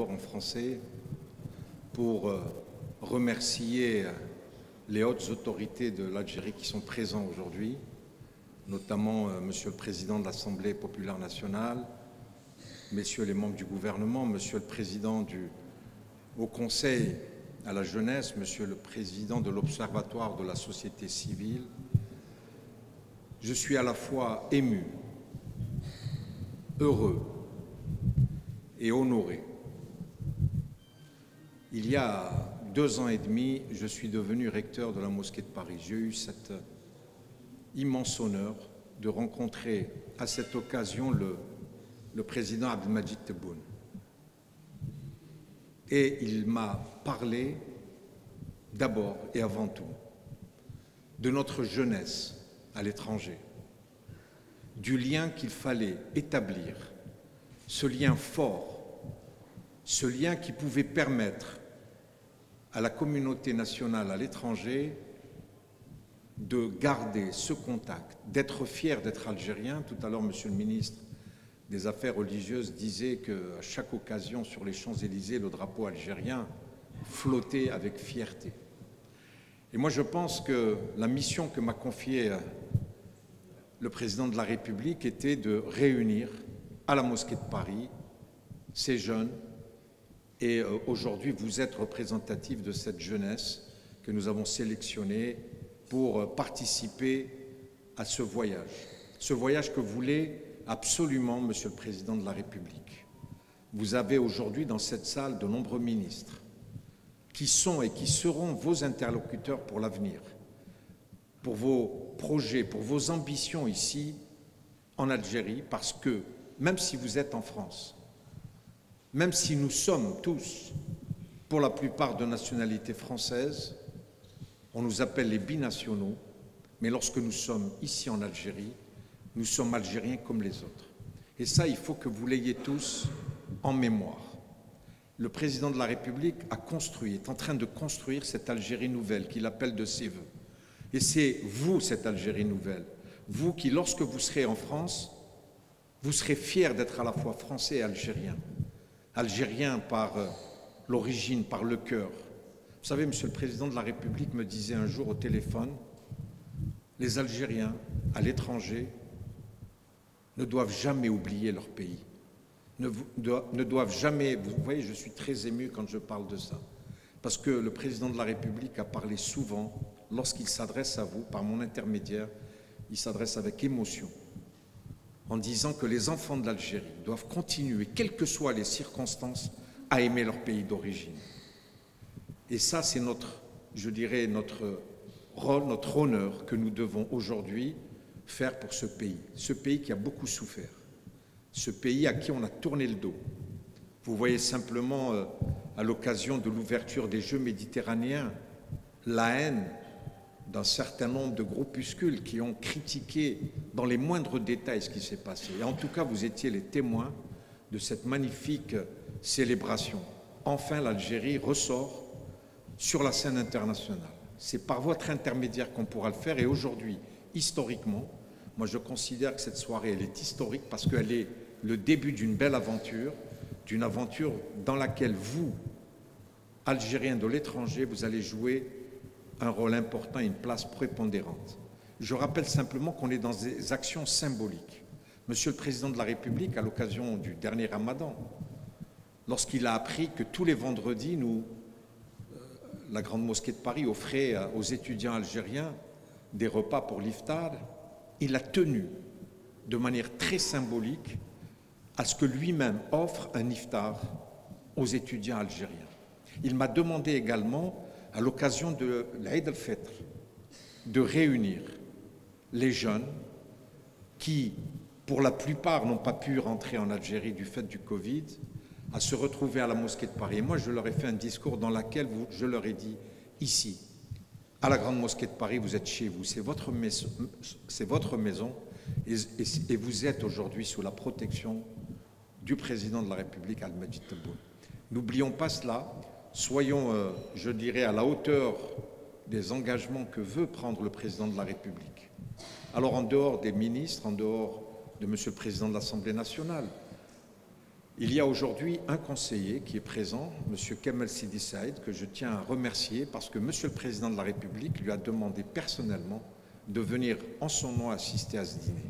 en français pour euh, remercier les hautes autorités de l'Algérie qui sont présents aujourd'hui, notamment euh, Monsieur le Président de l'Assemblée populaire nationale, Messieurs les membres du gouvernement, Monsieur le Président du Haut Conseil à la jeunesse, Monsieur le Président de l'Observatoire de la société civile. Je suis à la fois ému, heureux et honoré. Il y a deux ans et demi, je suis devenu recteur de la mosquée de Paris. J'ai eu cet immense honneur de rencontrer à cette occasion le, le président Abdelmajid Tebboune. Et il m'a parlé d'abord et avant tout de notre jeunesse à l'étranger, du lien qu'il fallait établir, ce lien fort, ce lien qui pouvait permettre à la communauté nationale à l'étranger de garder ce contact, d'être fier d'être algérien. Tout à l'heure, Monsieur le ministre des Affaires religieuses disait qu'à chaque occasion sur les Champs-Élysées, le drapeau algérien flottait avec fierté. Et moi, je pense que la mission que m'a confiée le président de la République était de réunir à la mosquée de Paris ces jeunes. Et euh, aujourd'hui, vous êtes représentatif de cette jeunesse que nous avons sélectionnée pour euh, participer à ce voyage. Ce voyage que voulait absolument Monsieur le Président de la République. Vous avez aujourd'hui dans cette salle de nombreux ministres qui sont et qui seront vos interlocuteurs pour l'avenir, pour vos projets, pour vos ambitions ici en Algérie, parce que même si vous êtes en France, même si nous sommes tous, pour la plupart de nationalité française, on nous appelle les binationaux, mais lorsque nous sommes ici en Algérie, nous sommes Algériens comme les autres. Et ça, il faut que vous l'ayez tous en mémoire. Le président de la République a construit, est en train de construire cette Algérie nouvelle qu'il appelle de ses voeux. Et c'est vous, cette Algérie nouvelle, vous qui, lorsque vous serez en France, vous serez fiers d'être à la fois français et algérien. Algérien par euh, l'origine, par le cœur. Vous savez, Monsieur le Président de la République me disait un jour au téléphone, les Algériens à l'étranger ne doivent jamais oublier leur pays, ne, ne, doivent jamais, vous voyez, je suis très ému quand je parle de ça, parce que le président de la République a parlé souvent, lorsqu'il s'adresse à vous, par mon intermédiaire, il s'adresse avec émotion, en disant que les enfants de l'Algérie doivent continuer, quelles que soient les circonstances, à aimer leur pays d'origine. Et ça, c'est notre, je dirais, notre rôle, notre honneur que nous devons aujourd'hui faire pour ce pays, ce pays qui a beaucoup souffert, ce pays à qui on a tourné le dos. Vous voyez simplement, euh, à l'occasion de l'ouverture des Jeux méditerranéens, la haine d'un certain nombre de groupuscules qui ont critiqué dans les moindres détails ce qui s'est passé. Et en tout cas, vous étiez les témoins de cette magnifique célébration. Enfin, l'Algérie ressort sur la scène internationale. C'est par votre intermédiaire qu'on pourra le faire. Et aujourd'hui, historiquement, moi je considère que cette soirée, elle est historique parce qu'elle est le début d'une belle aventure, d'une aventure dans laquelle vous, Algériens de l'étranger, vous allez jouer un rôle important et une place prépondérante. Je rappelle simplement qu'on est dans des actions symboliques. Monsieur le Président de la République, à l'occasion du dernier ramadan, lorsqu'il a appris que tous les vendredis, nous, euh, la Grande Mosquée de Paris offrait aux étudiants algériens des repas pour l'iftar, il a tenu de manière très symbolique à ce que lui-même offre un iftar aux étudiants algériens. Il m'a demandé également, à l'occasion de l'Aïd al-Fitr, de réunir les jeunes qui, pour la plupart, n'ont pas pu rentrer en Algérie du fait du Covid, à se retrouver à la mosquée de Paris. Et moi, je leur ai fait un discours dans lequel je leur ai dit, ici, à la Grande Mosquée de Paris, vous êtes chez vous, c'est votre maison, et, vous êtes aujourd'hui sous la protection du président de la République, Al-Majid Tebboune. N'oublions pas cela, soyons, euh, je dirais, à la hauteur des engagements que veut prendre le président de la République. Alors en dehors des ministres, en dehors de Monsieur le Président de l'Assemblée nationale, Il y a aujourd'hui un conseiller qui est présent, M. Kemal Sidi que je tiens à remercier parce que M. le Président de la République lui a demandé personnellement de venir en son nom assister à ce dîner.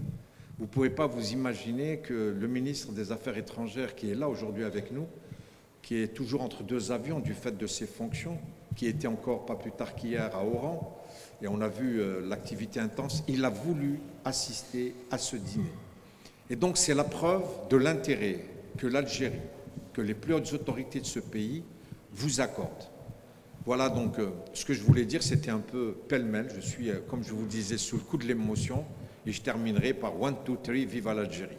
Vous ne pouvez pas vous imaginer que le ministre des Affaires étrangères qui est là aujourd'hui avec nous, qui est toujours entre deux avions du fait de ses fonctions, qui était encore pas plus tard qu'hier à Oran, et on a vu euh, l'activité intense, il a voulu assister à ce dîner. Et donc c'est la preuve de l'intérêt que l'Algérie, que les plus hautes autorités de ce pays vous accordent. Voilà donc euh, ce que je voulais dire, c'était un peu pêle-mêle. Je suis, euh, comme je vous disais, sous le coup de l'émotion et je terminerai par One, two, three, vive l'Algérie.